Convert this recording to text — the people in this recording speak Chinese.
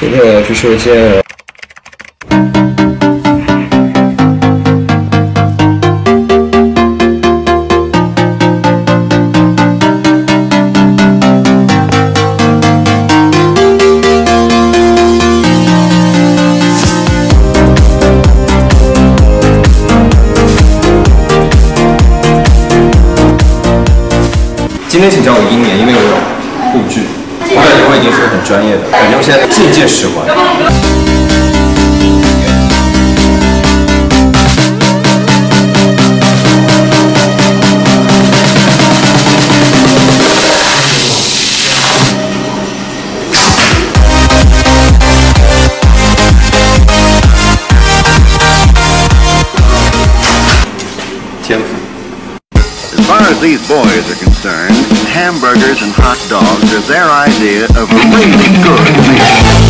昨天我去说一件。今天请叫我英年，因为我有护具，我感觉我已经是很专业的，感觉我现在渐渐使环。天赋。As these boys are concerned, hamburgers and hot dogs are their idea of a really good meal.